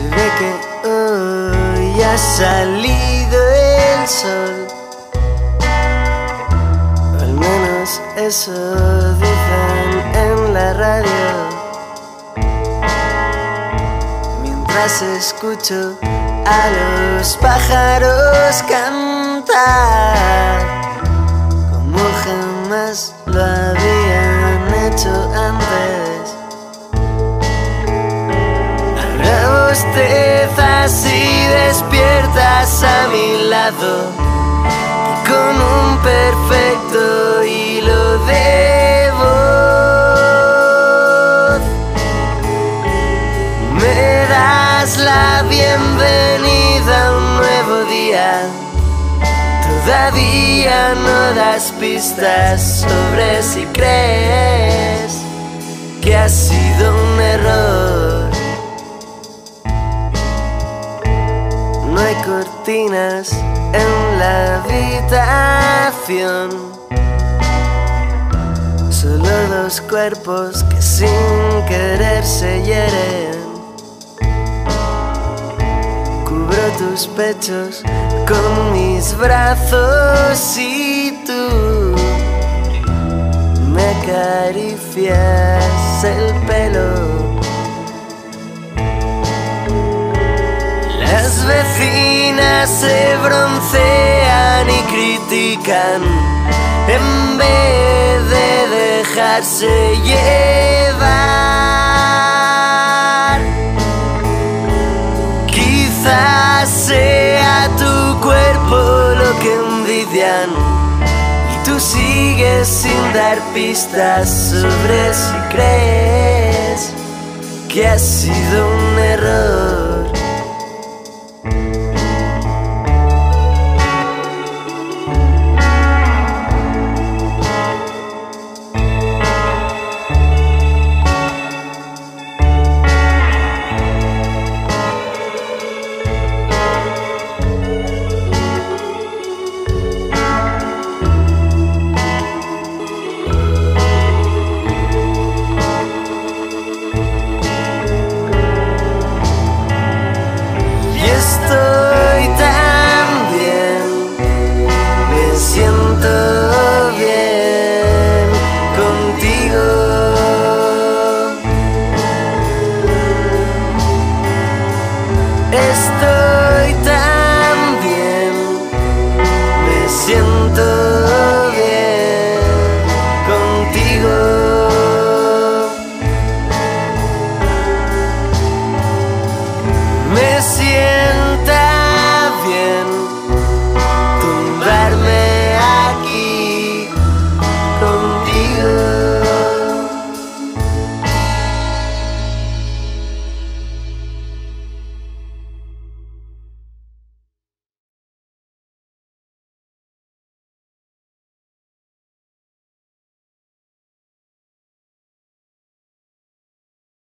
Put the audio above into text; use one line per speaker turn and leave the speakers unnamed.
Se ve que hoy ha salido el sol. al menos eso dicen en la radio. Mientras escucho a los pájaros cantar como jamás lo habían hecho antes. Ahora bostezas y despiertas a mi lado con un perfecto hilo de voz me das la bienvenida a un nuevo día. Todavía no das pistas sobre si crees que ha sido un error. Cortinas en la habitación. Solo dos cuerpos que sin querer se hieren. Cubro tus pechos con mis brazos y tú me acaricias el pelo. Las vecinas se broncean y critican en vez de dejarse llevar. Quizás sea tu cuerpo lo que envidian y tú sigues sin dar pistas sobre si crees que ha sido un error.